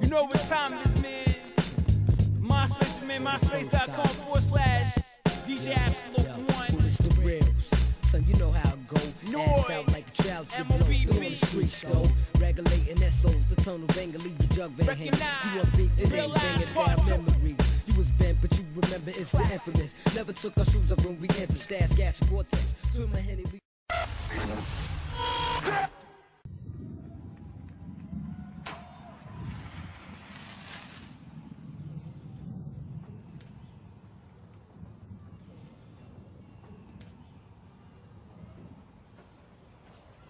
You know what time it is, man. MySpace, man, MySpace.com forward slash DJ Absolute One. Who is the reals? Son, you know how it go. Ass Noise. out like a child to blow. Still on the beat. streets though. Regulating SOs, the tunnel banger, leave your jug van hanging. Recognize. You a freak, it ain't Realize banging part down two. memories. You was bent, but you remember it's the infamous. Never took our shoes off when we entered stash, gas, and cortex. Swim my henny,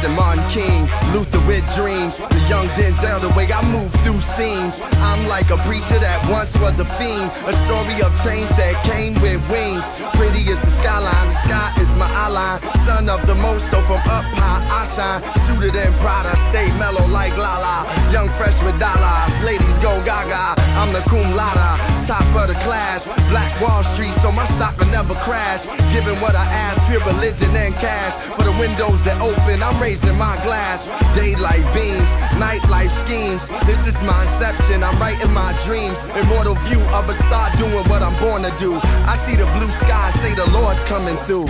Aston Martin King, Luther with dreams. The young Denzel, the way I move through scenes. I'm like a preacher that once was a fiend. A story of change that came with wings. Pretty is the skyline, the sky is my eye Son of the most, so from up high I shine. Suited in Prada, stay mellow like Lala. Young fresh with dollars, ladies go gaga. I'm the cum laude, top of the class. Black Wall Street, so my stock will never crash. Giving what I ask, pure religion and cash. For the windows that open, I'm raising my glass. Daylight beams, nightlife schemes. This is my inception, I'm writing my dreams. Immortal view of a star doing what I'm born to do. I see the blue sky, say the Lord's coming through.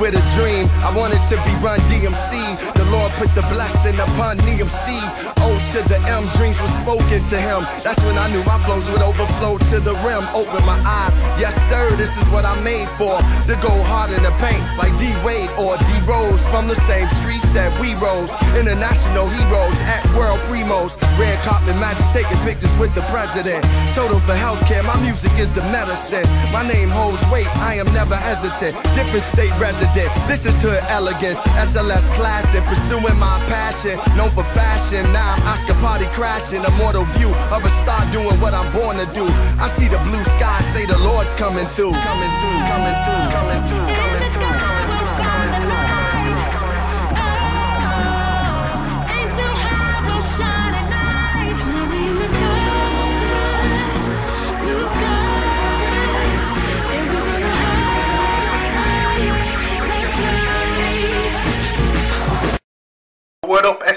With a dream. I wanted to be Run DMC. The Lord put the blessing upon DMC. O oh, to the M, dreams were spoken to him. That's when I knew my flows would overflow to the rim. Open my eyes. Yes, sir, this is what I'm made for. To go hard in the paint like D Wade or D Rose. From the same streets that we rose. International heroes at World Primos. Red carpet magic, taking pictures with the president. Total for healthcare, my music is the medicine. My name holds weight, I am never hesitant. Different state resident, this is hood elegance. SLS classic, pursuing my passion. Known for fashion, now I'm Oscar party crashing. Immortal view of a star doing what I'm born to do. I see the blue sky, say the Lord's coming through. Coming through, coming through, coming through.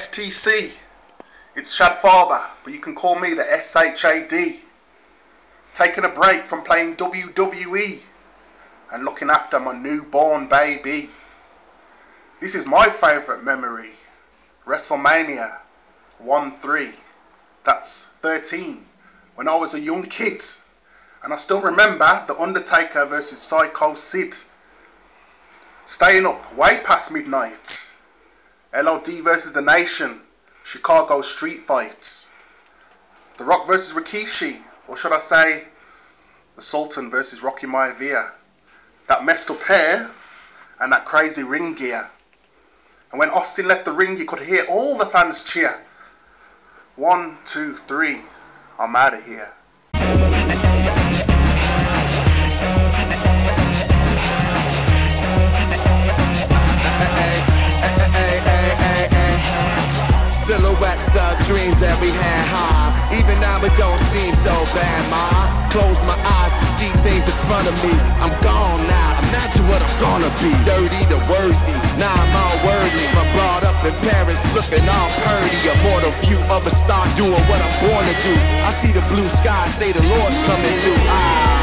STC. It's Shad Farber, but you can call me the SHAD. Taking a break from playing WWE and looking after my newborn baby. This is my favourite memory. WrestleMania 1-3. That's 13. When I was a young kid. And I still remember The Undertaker versus Psycho Sid. Staying up way past midnight. LOD versus The Nation, Chicago Street Fights. The Rock versus Rikishi, or should I say, The Sultan versus Rocky Maivia. That messed up hair and that crazy ring gear. And when Austin left the ring, you could hear all the fans cheer. One, two, three, I'm out of here. Dreams that we had high. Even now it don't seem so bad, ma. Close my eyes to see things in front of me. I'm gone now. Imagine what I'm gonna be. Dirty to worthy. Now I'm all worthy. I'm brought up in Paris, looking all purdy. A mortal view of a star doing what I'm born to do. I see the blue sky, say the Lord's coming through. Ah.